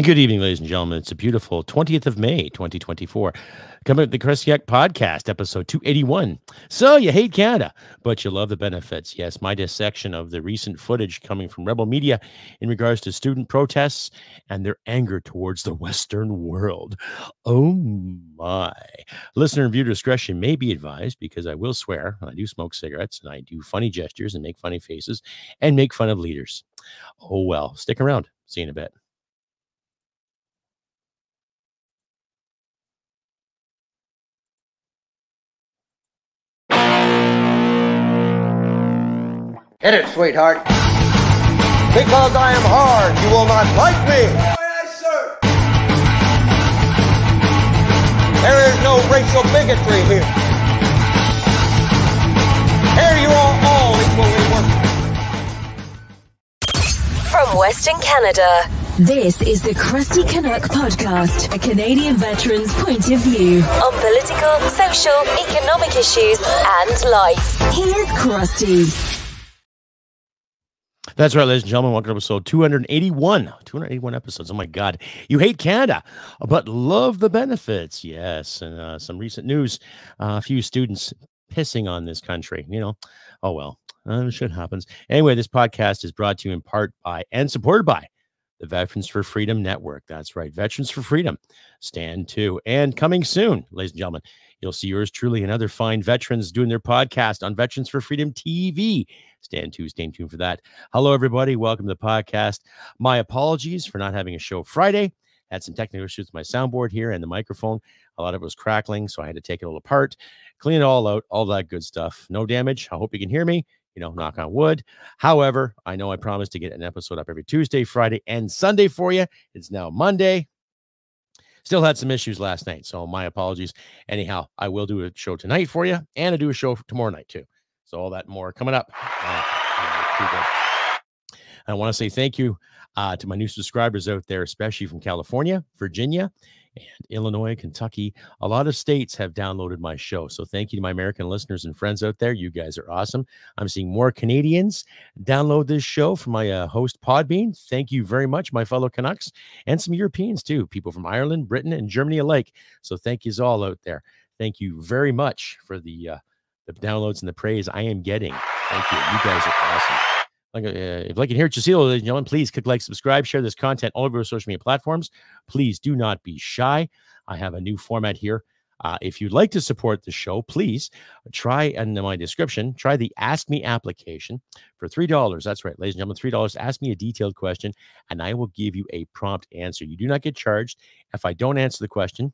Good evening, ladies and gentlemen. It's a beautiful 20th of May, 2024. Coming at the Crusty Canuck podcast, episode 281. So you hate Canada, but you love the benefits. Yes, my dissection of the recent footage coming from Rebel Media in regards to student protests and their anger towards the Western world. Oh my. Listener and viewer discretion may be advised because I will swear, I do smoke cigarettes and I do funny gestures and make funny faces and make fun of leaders. Oh well, stick around. See you in a bit. Hit it, sweetheart. Because I am hard, you will not like me. There is no racial bigotry here. Here you are all equally worthless. From Western Canada, this is the Crusty Canuck Podcast, a Canadian veteran's point of view on political, social, economic issues, and life. Here's Crusty. That's right, ladies and gentlemen. Welcome to episode 281. 281 episodes. Oh my God. You hate Canada, but love the benefits. Yes. And uh, some recent news uh, a few students pissing on this country. You know, oh well, uh, shit happens. Anyway, this podcast is brought to you in part by and supported by the Veterans for Freedom Network. That's right, Veterans for Freedom. Stand to. And coming soon, ladies and gentlemen, you'll see yours truly and other fine veterans doing their podcast on Veterans for Freedom TV. Stand tuned, stay tuned for that. Hello, everybody. Welcome to the podcast. My apologies for not having a show Friday. Had some technical issues with my soundboard here and the microphone. A lot of it was crackling, so I had to take it all apart, clean it all out, all that good stuff. No damage. I hope you can hear me. You know, knock on wood. However, I know I promised to get an episode up every Tuesday, Friday, and Sunday for you. It's now Monday. Still had some issues last night, so my apologies. Anyhow, I will do a show tonight for you, and I do a show tomorrow night too. So all that more coming up. Uh, I want to say thank you uh, to my new subscribers out there, especially from California, Virginia, and Illinois, Kentucky. A lot of states have downloaded my show. So thank you to my American listeners and friends out there. You guys are awesome. I'm seeing more Canadians download this show from my uh, host, Podbean. Thank you very much, my fellow Canucks, and some Europeans too, people from Ireland, Britain, and Germany alike. So thank yous all out there. Thank you very much for the uh, the downloads and the praise I am getting. Thank you. You guys are awesome. Like, uh, if like to hear see, ladies and gentlemen, please click like, subscribe, share this content all over our social media platforms. Please do not be shy. I have a new format here. Uh, if you'd like to support the show, please try in my description, try the Ask Me application for $3. That's right, ladies and gentlemen, $3. Ask me a detailed question and I will give you a prompt answer. You do not get charged if I don't answer the question,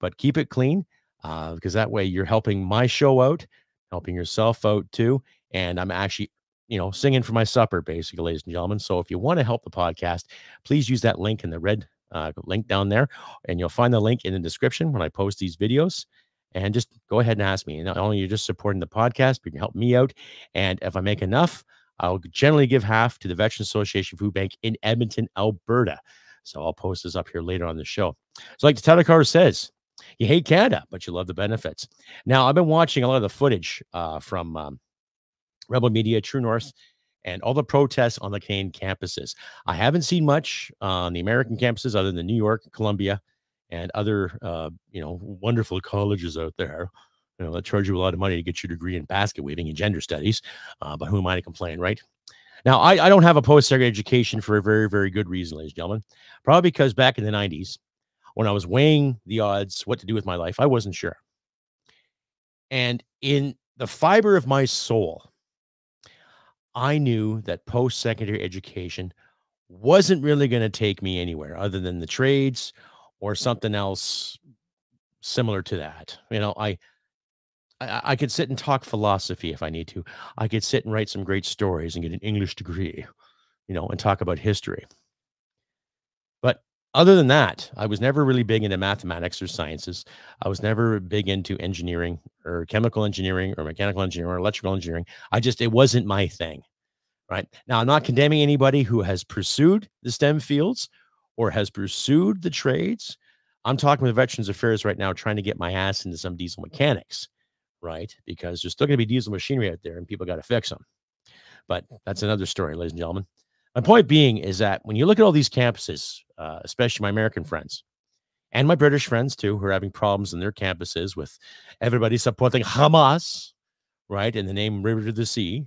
but keep it clean uh, because that way you're helping my show out helping yourself out too. And I'm actually, you know, singing for my supper, basically, ladies and gentlemen. So if you want to help the podcast, please use that link in the red uh, link down there, and you'll find the link in the description when I post these videos. And just go ahead and ask me. And not only you're just supporting the podcast, but you can help me out. And if I make enough, I'll generally give half to the Veterans Association Food Bank in Edmonton, Alberta. So I'll post this up here later on the show. So, like the title says, you hate Canada, but you love the benefits. Now, I've been watching a lot of the footage uh, from um, Rebel Media, True North, and all the protests on the Canadian campuses. I haven't seen much on the American campuses other than New York, Columbia, and other uh, you know wonderful colleges out there. You know that charge you a lot of money to get your degree in basket weaving and gender studies. Uh, but who am I to complain, right? Now, I, I don't have a post-secondary education for a very, very good reason, ladies and gentlemen. Probably because back in the 90s, when I was weighing the odds, what to do with my life, I wasn't sure. And in the fiber of my soul, I knew that post secondary education wasn't really going to take me anywhere other than the trades or something else similar to that. You know, I, I, I could sit and talk philosophy if I need to. I could sit and write some great stories and get an English degree, you know, and talk about history other than that, I was never really big into mathematics or sciences. I was never big into engineering or chemical engineering or mechanical engineering or electrical engineering. I just, it wasn't my thing. Right now, I'm not condemning anybody who has pursued the STEM fields or has pursued the trades. I'm talking with Veterans Affairs right now, trying to get my ass into some diesel mechanics, right? Because there's still going to be diesel machinery out there and people got to fix them. But that's another story, ladies and gentlemen. My point being is that when you look at all these campuses, uh, especially my American friends and my British friends too, who are having problems in their campuses with everybody supporting Hamas, right, in the name River to the Sea,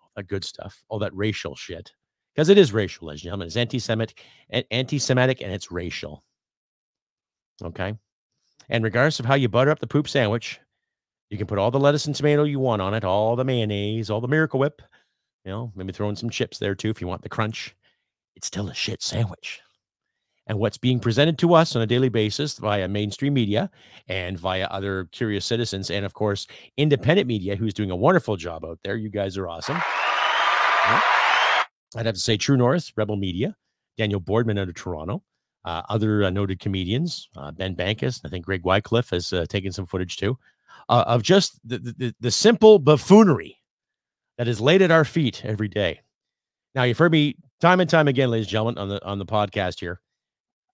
all that good stuff, all that racial shit, because it is racial, ladies and gentlemen. It's anti-Semitic, anti-Semitic, and it's racial. Okay, and regardless of how you butter up the poop sandwich, you can put all the lettuce and tomato you want on it, all the mayonnaise, all the Miracle Whip, you know, maybe throw in some chips there too if you want the crunch. It's still a shit sandwich. And what's being presented to us on a daily basis via mainstream media and via other curious citizens, and of course, independent media, who's doing a wonderful job out there. You guys are awesome. Yeah. I'd have to say True North, Rebel Media, Daniel Bordman out of Toronto, uh, other uh, noted comedians, uh, Ben Bankas, I think Greg Wycliffe has uh, taken some footage too, uh, of just the, the, the simple buffoonery that is laid at our feet every day. Now, you've heard me time and time again, ladies and gentlemen, on the on the podcast here.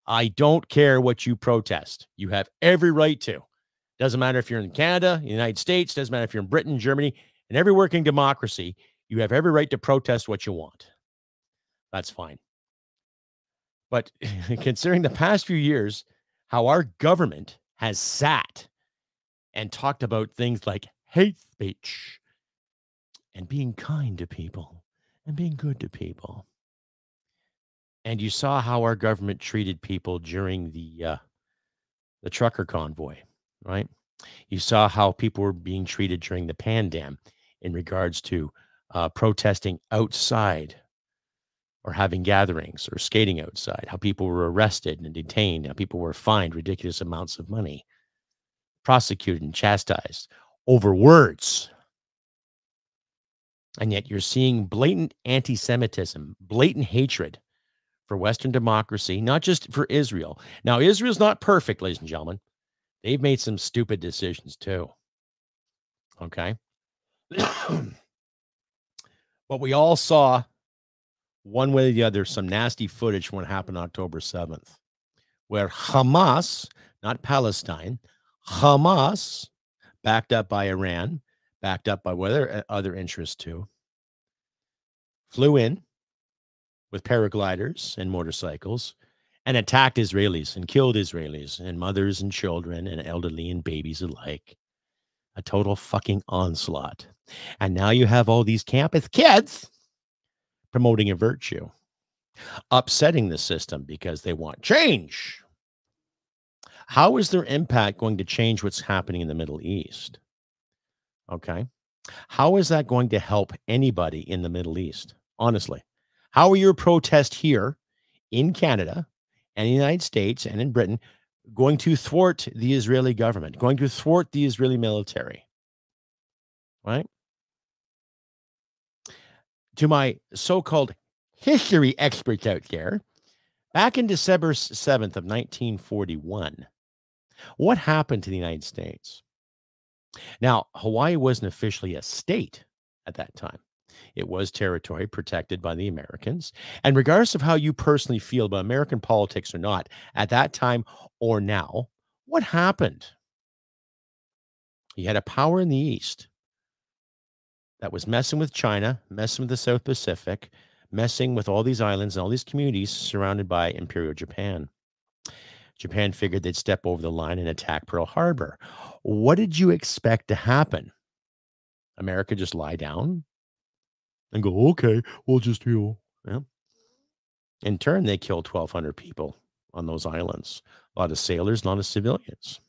I don't care what you protest. You have every right to. Doesn't matter if you're in Canada, United States, doesn't matter if you're in Britain, Germany, and every working democracy, you have every right to protest what you want. That's fine. But considering the past few years, how our government has sat and talked about things like hate speech and being kind to people and being good to people. And you saw how our government treated people during the uh, the trucker convoy, right? You saw how people were being treated during the pandemic in regards to uh, protesting outside or having gatherings or skating outside, how people were arrested and detained, how people were fined ridiculous amounts of money, prosecuted and chastised over words and yet you're seeing blatant anti Semitism, blatant hatred for Western democracy, not just for Israel. Now, Israel's not perfect, ladies and gentlemen. They've made some stupid decisions too. Okay. but we all saw one way or the other some nasty footage from what happened October 7th, where Hamas, not Palestine, Hamas, backed up by Iran, backed up by other uh, other interests too. Flew in with paragliders and motorcycles and attacked Israelis and killed Israelis and mothers and children and elderly and babies alike. A total fucking onslaught. And now you have all these campus kids promoting a virtue, upsetting the system because they want change. How is their impact going to change what's happening in the Middle East? Okay. How is that going to help anybody in the Middle East? Honestly, how are your protests here in Canada and the United States and in Britain going to thwart the Israeli government, going to thwart the Israeli military? Right? To my so called history experts out there, back in December 7th of 1941, what happened to the United States? Now, Hawaii wasn't officially a state at that time. It was territory protected by the Americans. And regardless of how you personally feel about American politics or not, at that time or now, what happened? You had a power in the East that was messing with China, messing with the South Pacific, messing with all these islands and all these communities surrounded by Imperial Japan. Japan figured they'd step over the line and attack Pearl Harbor. What did you expect to happen? America just lie down and go, okay, we'll just heal. Yeah. In turn, they killed 1,200 people on those islands, a lot of sailors, a lot of civilians.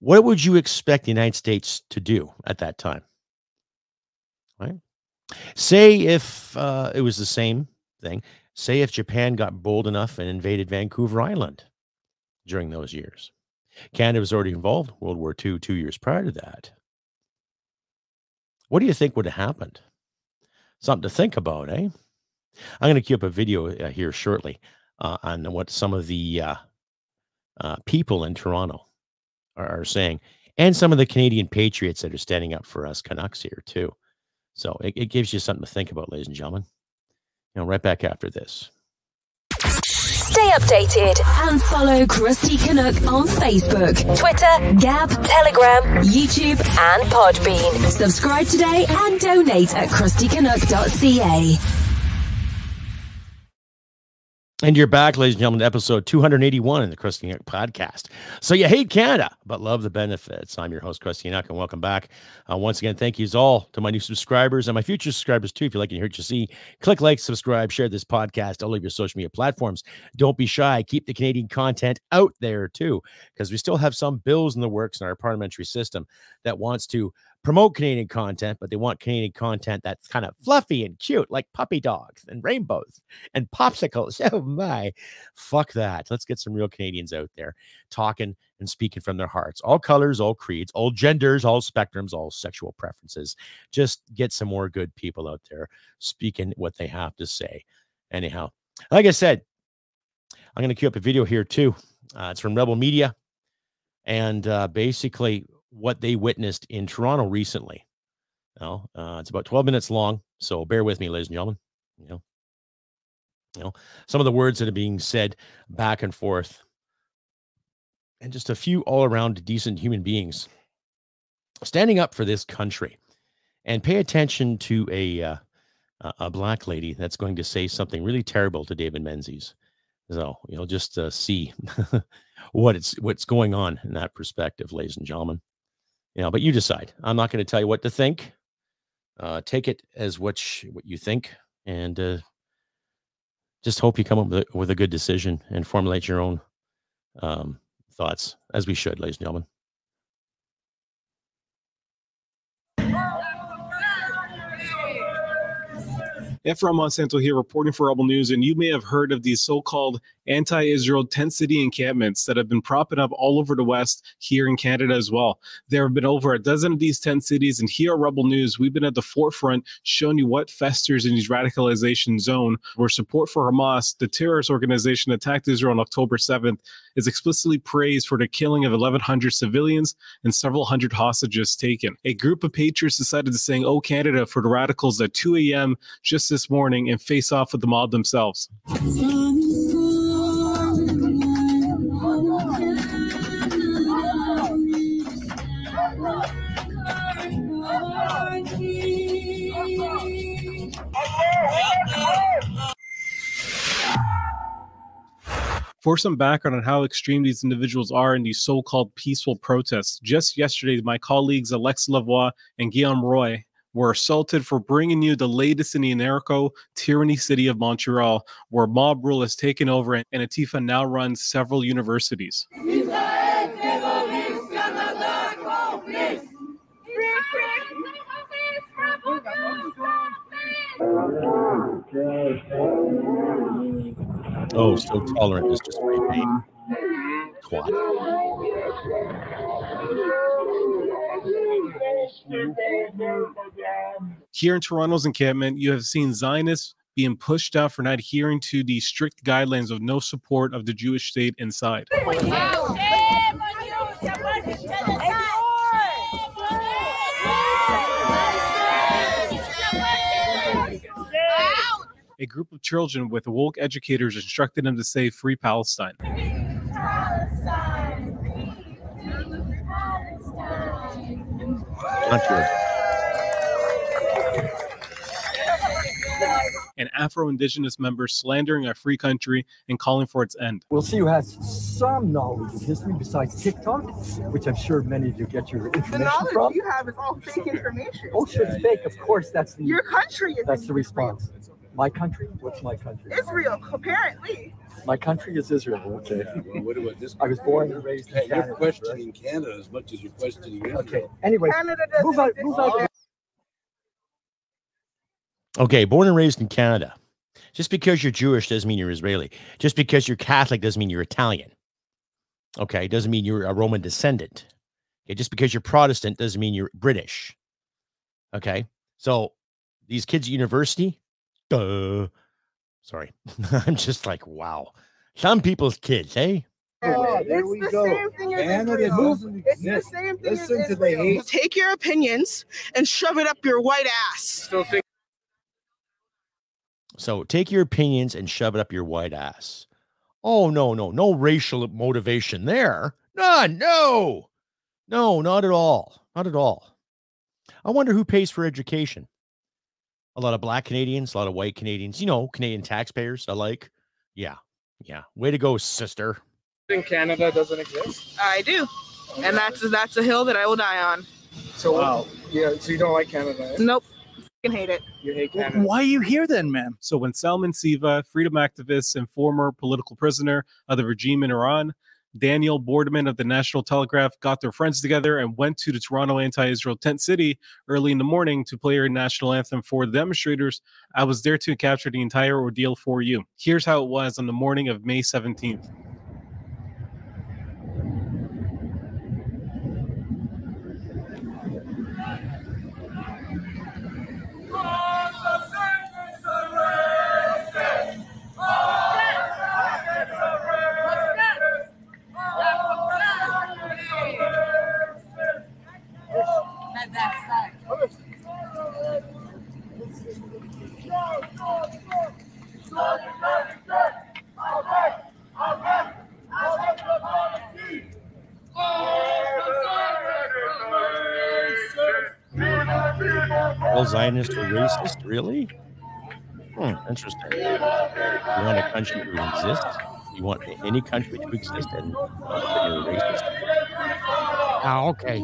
What would you expect the United States to do at that time? Right? Say if uh, it was the same thing. Say if Japan got bold enough and invaded Vancouver Island during those years. Canada was already involved World War II two years prior to that. What do you think would have happened? Something to think about, eh? I'm going to queue up a video uh, here shortly uh, on what some of the uh, uh, people in Toronto are, are, saying, and some of the Canadian patriots that are standing up for us Canucks here too. So it, it gives you something to think about, ladies and gentlemen. You know, right back after this. Stay updated and follow Crusty Canuck on Facebook, Twitter, Gab, Telegram, YouTube, and Podbean. Subscribe today and donate at crustycanuck.ca. And you're back, ladies and gentlemen, episode 281 in the Crusty Canuck podcast. So you hate Canada, but love the benefits. I'm your host, Crusty Canuck, and welcome back. Uh, once again, thank yous all to my new subscribers and my future subscribers too. If you like and hear what you see, click like, subscribe, share this podcast, all of your social media platforms. Don't be shy. Keep the Canadian content out there too, because we still have some bills in the works in our parliamentary system that wants to promote Canadian content, but they want Canadian content that's kind of fluffy and cute, like puppy dogs and rainbows and popsicles. Oh my, fuck that. Let's get some real Canadians out there talking and speaking from their hearts. All colors, all creeds, all genders, all spectrums, all sexual preferences. Just get some more good people out there speaking what they have to say. Anyhow, like I said, I'm going to queue up a video here too. Uh, it's from Rebel Media. And uh, basically, what they witnessed in Toronto recently. Know, uh, it's about 12 minutes long, so bear with me, ladies and gentlemen. You know, you know, some of the words that are being said back and forth, and just a few all around decent human beings standing up for this country. And pay attention to a uh, a black lady that's going to say something really terrible to David Menzies. So you'll just uh, see what it's what's going on in that perspective, ladies and gentlemen you know, but you decide. I'm not going to tell you what to think. Uh, take it as what what you think, and uh, just hope you come up with a, with a good decision and formulate your own um, thoughts, as we should, ladies and gentlemen. Efron Monsalve here reporting for Rebel News, and you may have heard of these so-called anti-Israel tent city encampments that have been propping up all over the West, here in Canada as well. There have been over a dozen of these tent cities, and here at Rebel News, we've been at the forefront showing you what festers in these radicalization zone, where support for Hamas, the terrorist organization attacked Israel on October 7th, is explicitly praised for the killing of 1,100 civilians and several hundred hostages taken. A group of patriots decided to sing "Oh Canada" for the radicals at 2 a.m. just this morning and face off with the mob themselves. For some background on how extreme these individuals are in these so called peaceful protests, just yesterday, my colleagues Alexa Lavoie and Guillaume Roy were assaulted for bringing you the latest in the anarcho tyranny city of Montreal, where mob rule has taken over and Antifa now runs several universities. Oh, so tolerant is just great pain. Twat. Here in Toronto's encampment, you have seen Zionists being pushed out for not adhering to the strict guidelines of no support of the Jewish state inside. A group of children with woke educators instructed them to say Free Palestine. Not good. And Afro Indigenous member slandering our free country and calling for its end. We'll see who has some knowledge of history besides TikTok, which I'm sure many of you get your information from. The information knowledge from. you have is all fake information. Oh, shit, it's fake. Of course, that's the Your country is that's the Israel. response. My country? What's my country? Israel, apparently. My country is Israel. Okay. Well, what about this? I was born and raised in Hey, Canada. You're questioning Canada as much as you're questioning right? Okay. Israel. Anyway, Canada move out. Move out. Okay, born and raised in Canada. Just because you're Jewish doesn't mean you're Israeli. Just because you're Catholic doesn't mean you're Italian. Okay, doesn't mean you're a Roman descendant. Okay, just because you're Protestant doesn't mean you're British. Okay, so these kids at university, duh. Sorry, I'm just like, wow. Some people's kids, eh? Oh, there it's we the go. same thing as Canada Israel. doesn't It's the same thing Listen as Israel. Take your opinions and shove it up your white ass. So take your opinions and shove it up your white ass. Oh no, no, no racial motivation there. None. No, no, not at all. Not at all. I wonder who pays for education. A lot of black Canadians, a lot of white Canadians, you know, Canadian taxpayers alike. Yeah, yeah. Way to go, sister. in Canada doesn't exist. I do, and that's that's a hill that I will die on. So wow. yeah, so you don't like Canada? eh? Nope, fucking hate it. You hate Canada. Why are you here then, man? So when Salman Sima, freedom activist and former political prisoner of the regime in Iran, Daniel Bordman of the National Telegraph got their friends together and went to the Toronto anti-Israel tent city early in the morning to play our national anthem for the demonstrators. I was there to capture the entire ordeal for you. Here's how it was on the morning of May 17th. All Zionists are racist? Really? Hmm, interesting. You want a country to exist? You want any country to exist and you're racist? Ah, okay.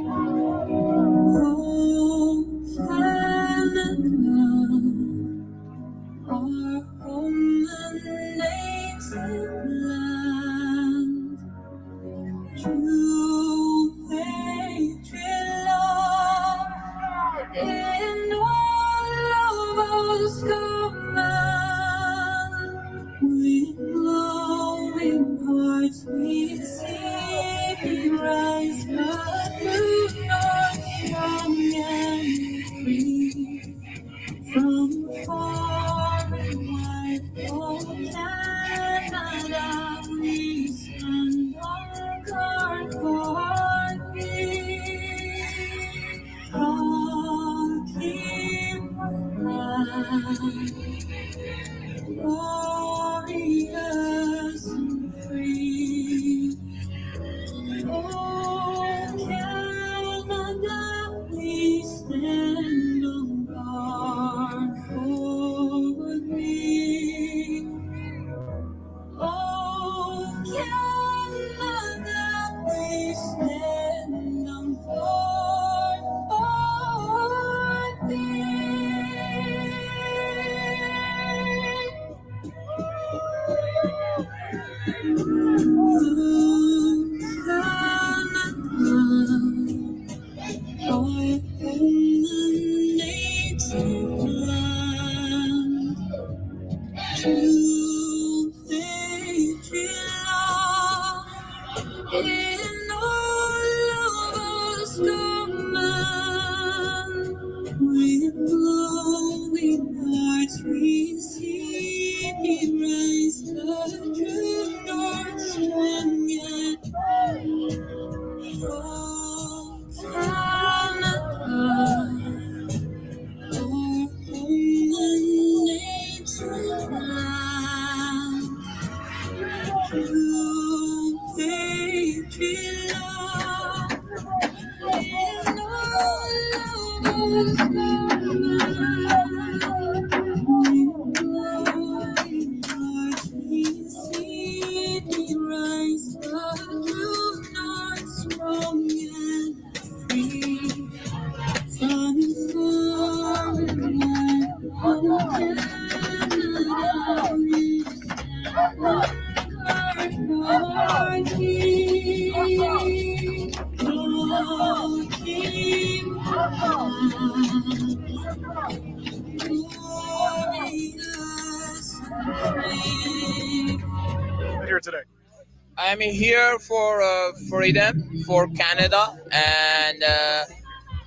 I'm here for uh, freedom for Canada, and uh,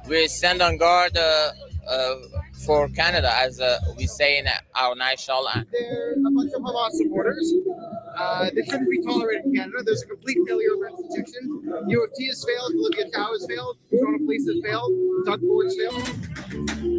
we stand on guard uh, uh, for Canada, as uh, we say in our national anthem. They're a bunch of Hamas supporters. Uh, they shouldn't be tolerated in Canada. There's a complete failure of institutions. U of T has failed. Olivia Chow has failed. Toronto Police has failed. Doug Ford's failed.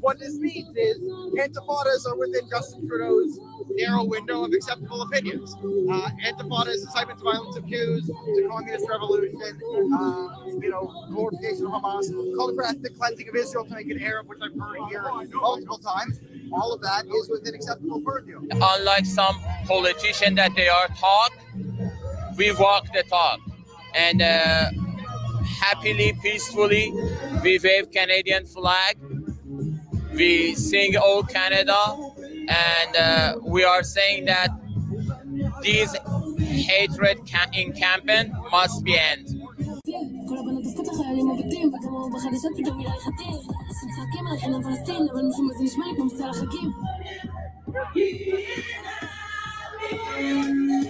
What this means is intifadas are within Justin Trudeau's narrow window of acceptable opinions. Uh, intifadas, incitement to violence of Jews, to communist revolution, uh, you know, glorification of Hamas, called for ethnic cleansing of Israel to make it Arab, which I've heard here multiple times. All of that is within acceptable purview. Unlike some politicians that they are taught we walk the talk. And uh, happily, peacefully, we wave Canadian flag. We sing "Oh Canada," and uh, we are saying that these hatred ca- in must be end.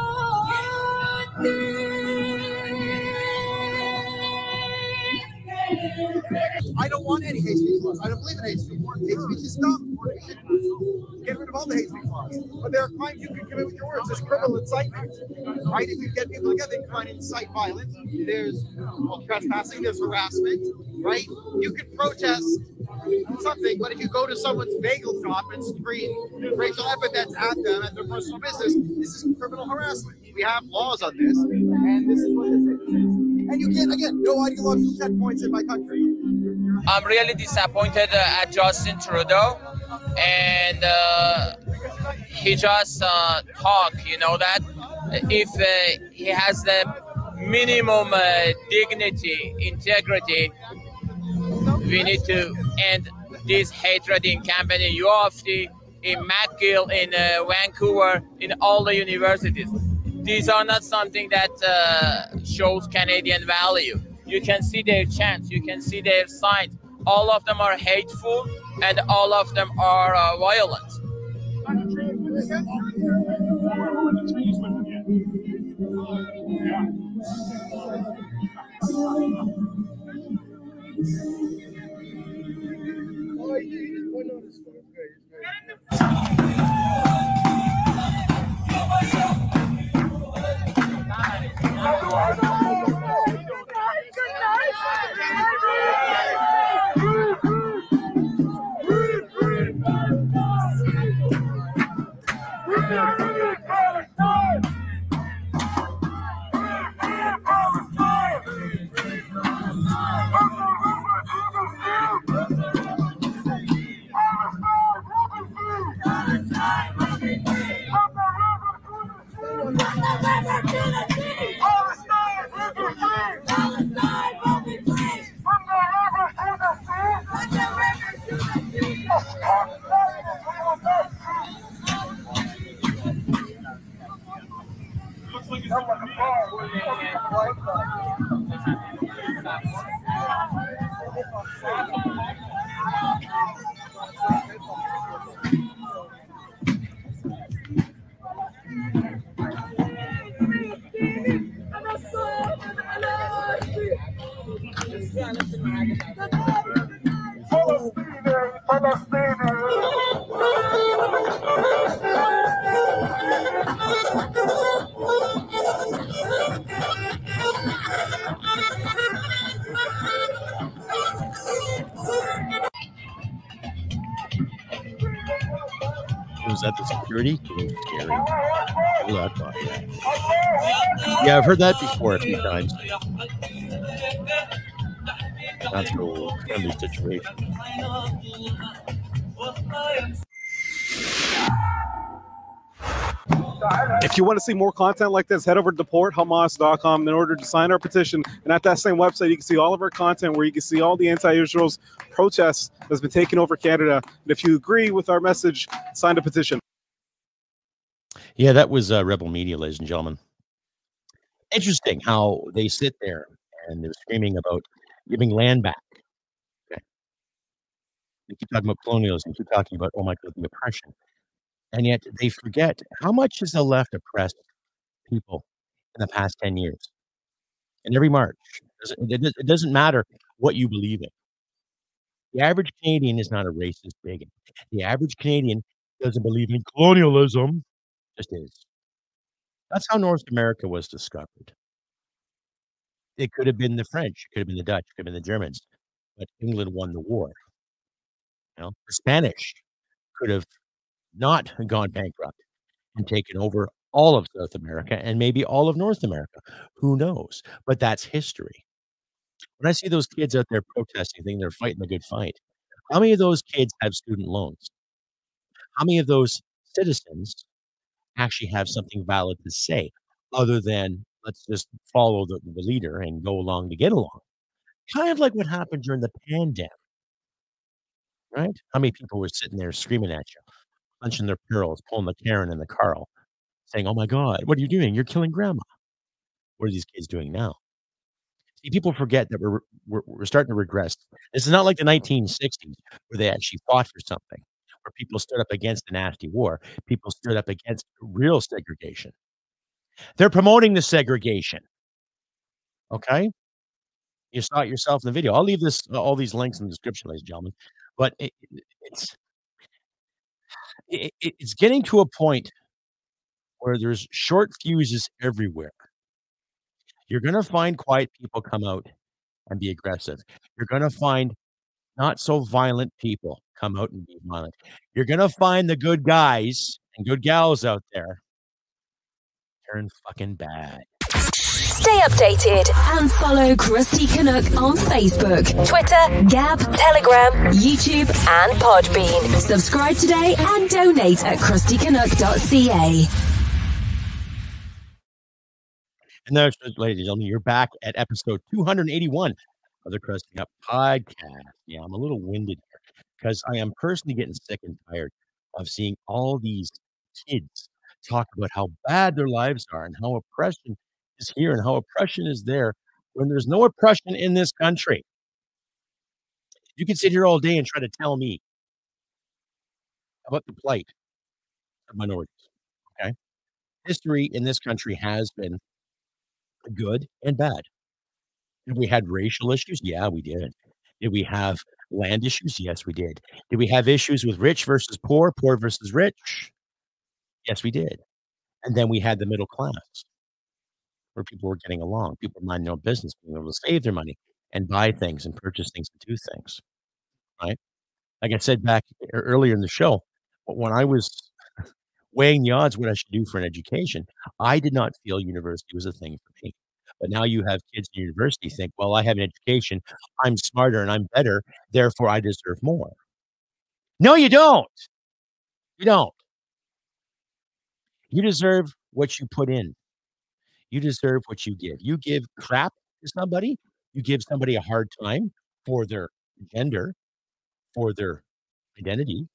I don't want any hate speech laws. I don't believe in hate speech. Hate speech is dumb. Get rid of all the hate speech laws. But there are crimes you can commit with your words. There's criminal incitement, right? If you get people together, you to incite violence. There's well, trespassing. There's harassment, right? You can protest something, but if you go to someone's bagel shop and scream racial epithets at them at their personal business, this is criminal harassment. We have laws on this, and this is what this is. And you can't, again, no ideological checkpoints in my country. I'm really disappointed uh, at Justin Trudeau, and uh, he just uh, talk. You know that if uh, he has the minimum dignity, integrity, we need to end this hatred in campaign in U of T, in McGill, in uh, Vancouver, in all the universities. These are not something that uh, shows Canadian value. You can see their chants, you can see their signs. All of them are hateful, and all of them are uh, violent. Was that the security? Ooh, Scary. Ooh, that guy. Yeah, I've heard that before a few times. That's cool. Friendly situation. If you want to see more content like this, head over to deporthamas.com in order to sign our petition. And at that same website, you can see all of our content where you can see all the anti-Israel's protests that's been taking over Canada. And if you agree with our message, sign the petition. Yeah, that was uh, Rebel Media, ladies and gentlemen. Interesting how they sit there and they're screaming about giving land back. Okay. They keep talking about colonialism, keep talking about, oh my God, the oppression. And yet they forget how much has the left oppressed people in the past 10 years. And every March, it, doesn't matter what you believe in. The average Canadian is not a racist bigot. The average Canadian doesn't believe in colonialism, just is. That's how North America was discovered. It could have been the French, it could have been the Dutch, it could have been the Germans, but England won the war. You know, the Spanish could have not gone bankrupt and taken over all of South America and maybe all of North America. Who knows? But that's history. When I see those kids out there protesting, thinking they're fighting a good fight, how many of those kids have student loans? How many of those citizens actually have something valid to say other than let's just follow the, the leader and go along to get along? Kind of like what happened during the pandemic, right? How many people were sitting there screaming at you, punching their pearls, pulling the Karen and the Carl, saying, Oh my God, what are you doing? You're killing grandma. What are these kids doing now? See, people forget that we're, we're, we're starting to regress. This is not like the 1960s where they actually fought for something, where people stood up against the nasty war. People stood up against real segregation. They're promoting the segregation. Okay? You saw it yourself in the video. I'll leave this all these links in the description, ladies and gentlemen. But it- it's it, it- it's getting to a point where there's short fuses everywhere. You're going to find quiet people come out and be aggressive. You're going to find not so violent people come out and be violent. You're going to find the good guys and good gals out there turn fucking bad. Stay updated and follow Crusty Canuck on Facebook, Twitter, Gab, Telegram, YouTube, and Podbean. Subscribe today and donate at crustycanuck.ca. And there's, ladies and gentlemen, you're back at episode 281 of the Crusty Canuck podcast. Yeah, I'm a little winded here because I am personally getting sick and tired of seeing all these kids talk about how bad their lives are and how oppression is here and how oppression is there when there's no oppression in this country. You can sit here all day and try to tell me about the plight of minorities. Okay. History in this country has been good and bad. Did we had racial issues? Yeah, we did. Did we have land issues? Yes, we did. Did we have issues with rich versus poor, poor versus rich? Yes, we did. And then we had the middle class where people were getting along, people minding their own business, being able to save their money and buy things and purchase things and do things. Right. Like I said back earlier in the show, when I was weighing the odds what I should do for an education, I did not feel university was a thing for me. But now you have kids in university think, well, I have an education, I'm smarter and I'm better, therefore I deserve more. No, you don't. You don't. You deserve what you put in. You deserve what you give. You give crap to somebody, you give somebody a hard time for their gender, for their identity,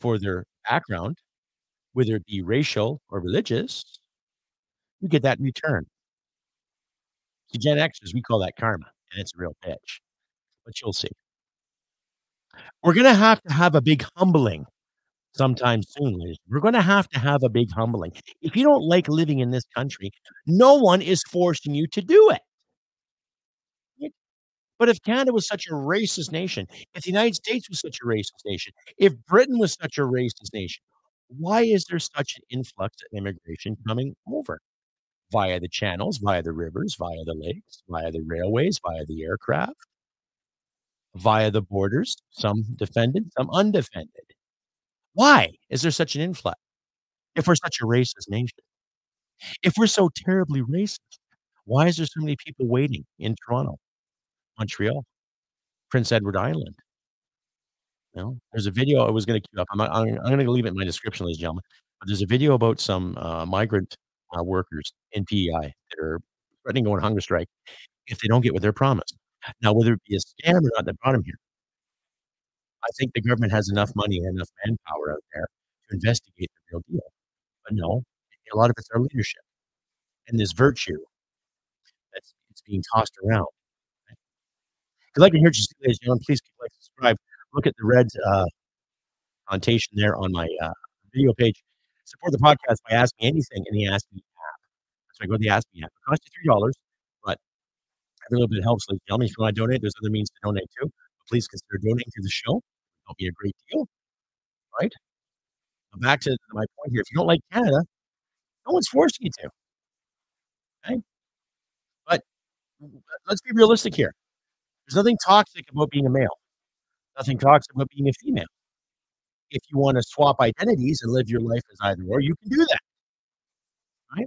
for their background, whether it be racial or religious, you get that in return. To Gen Xers, we call that karma, and it's a real bitch. But you'll see. We're going to have to have a big humbling sometime soon. We're going to have to have a big humbling. If you don't like living in this country, no one is forcing you to do it. But if Canada was such a racist nation, if the United States was such a racist nation, if Britain was such a racist nation, why is there such an influx of immigration coming over? Via the channels, via the rivers, via the lakes, via the railways, via the aircraft, via the borders, some defended, some undefended. Why is there such an influx? If we're such a racist nation, if we're so terribly racist, why is there so many people waiting in Toronto, Montreal, Prince Edward Island? You know, there's a video I was going to queue up. I'm, I'm, I'm going to leave it in my description, ladies and gentlemen. But there's a video about some uh, migrant uh, workers in PEI that are threatening to go on hunger strike if they don't get what they're promised. Now, whether it be a scam or not that brought them here, I think the government has enough money and enough manpower out there to investigate the real deal. But no, a lot of it's our leadership and this virtue that's it's being tossed around. If you'd like to hear say, ladies and gentlemen, please like, subscribe. Look at the red uh, connotation there on my uh, video page. Support the podcast by asking anything in the Ask Me app. So I go to the Ask Me app. It costs you three dollars, but every little bit helps. Ladies and gentlemen, if you want to donate, there's other means to donate too. But please consider donating to the show. It'll be a great deal, right? Back to my point here. If you don't like Canada, no one's forcing you to. Okay, but let's be realistic here. There's nothing toxic about being a male. Nothing toxic about being a female. If you want to swap identities and live your life as either or, you can do that. Right?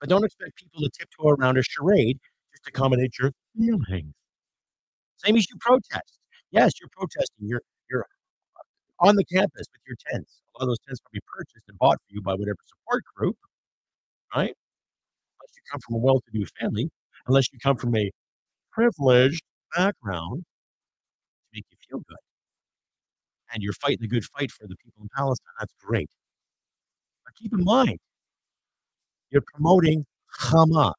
But don't expect people to tiptoe around a charade just to accommodate your feelings. Same as you protest. Yes, you're protesting. You're on the campus with your tents. A lot of those tents can be purchased and bought for you by whatever support group, right? Unless you come from a well-to-do family, unless you come from a privileged background to make you feel good. And you're fighting the good fight for the people in Palestine. That's great. But keep in mind, you're promoting Hamas.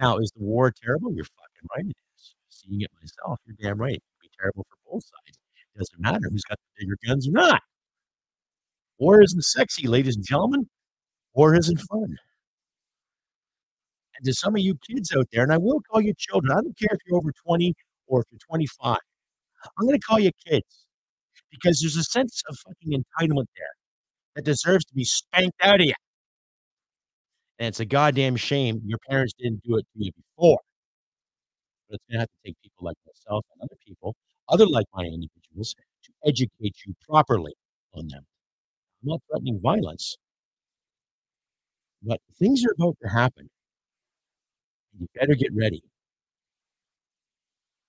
Now, is the war terrible? You're fucking right. It is. Seeing it myself, you're damn right. Terrible for both sides. It doesn't matter who's got the bigger guns or not. War isn't sexy, ladies and gentlemen. War isn't fun. And to some of you kids out there, and I will call you children, I don't care if you're over 20 or if you're 25, I'm going to call you kids because there's a sense of fucking entitlement there that deserves to be spanked out of you. And it's a goddamn shame your parents didn't do it to you before. But it's going to have to take people like myself and other people, other like minded individuals, to educate you properly on them. I'm not threatening violence, but things are about to happen. You better get ready.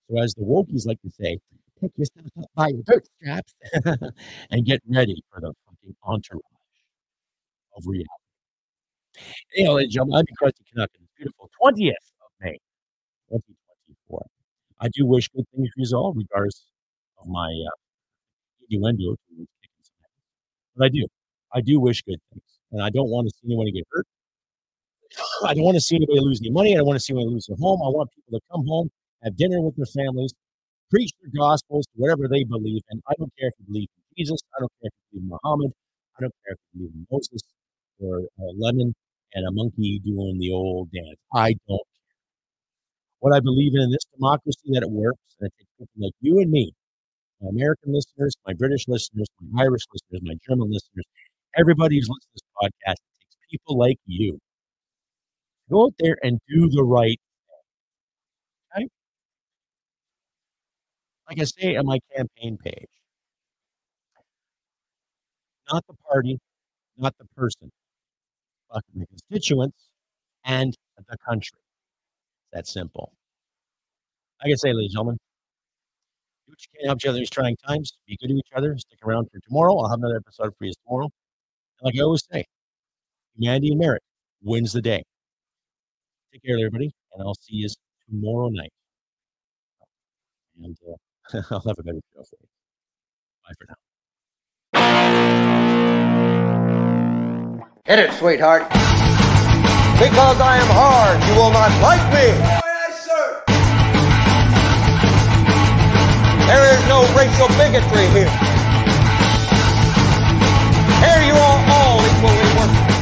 So, as the wokies like to say, pick yourself up by your bootstraps and get ready for the fucking entourage of reality. Anyhow, ladies and gentlemen, I'm Canuck on this beautiful 20th of May, 2024. I do wish good things for you all, regardless of my uh, innuendo. But I do. I do wish good things. And I don't want to see anyone get hurt. I don't want to see anybody lose any money. I don't want to see anyone lose their home. I want people to come home, have dinner with their families, preach their gospels whatever they believe in. I don't care if you believe in Jesus. I don't care if you believe in Muhammad. I don't care if you believe in Moses or uh, lemon and a monkey doing the old dance. I don't. What I believe in in this democracy that it works, and it takes people like you and me, my American listeners, my British listeners, my Irish listeners, my German listeners, everybody who's listening to this podcast, it takes people like you. Go out there and do the right thing. Okay? Like I say on my campaign page, not the party, not the person, but the constituents and the country. That simple. I can say, ladies and gentlemen, do what you can to help each other in these trying times. Be good to each other. Stick around for tomorrow. I'll have another episode for you tomorrow. And like I always say, humanity and merit wins the day. Take care, everybody, and I'll see you tomorrow night. And uh, I'll have a better show for you. Bye for now. Hit it, sweetheart. Because I am hard, you will not like me. There is no racial bigotry here. Here you are all equally worthless.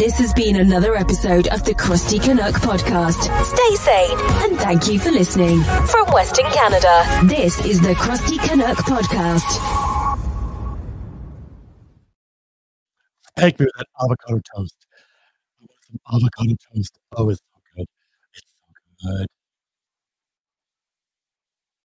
This has been another episode of the Crusty Canuck podcast. Stay sane and thank you for listening. From Western Canada, this is the Crusty Canuck podcast. Thank me that avocado toast. Some avocado toast. Oh, it's so good. It's so good.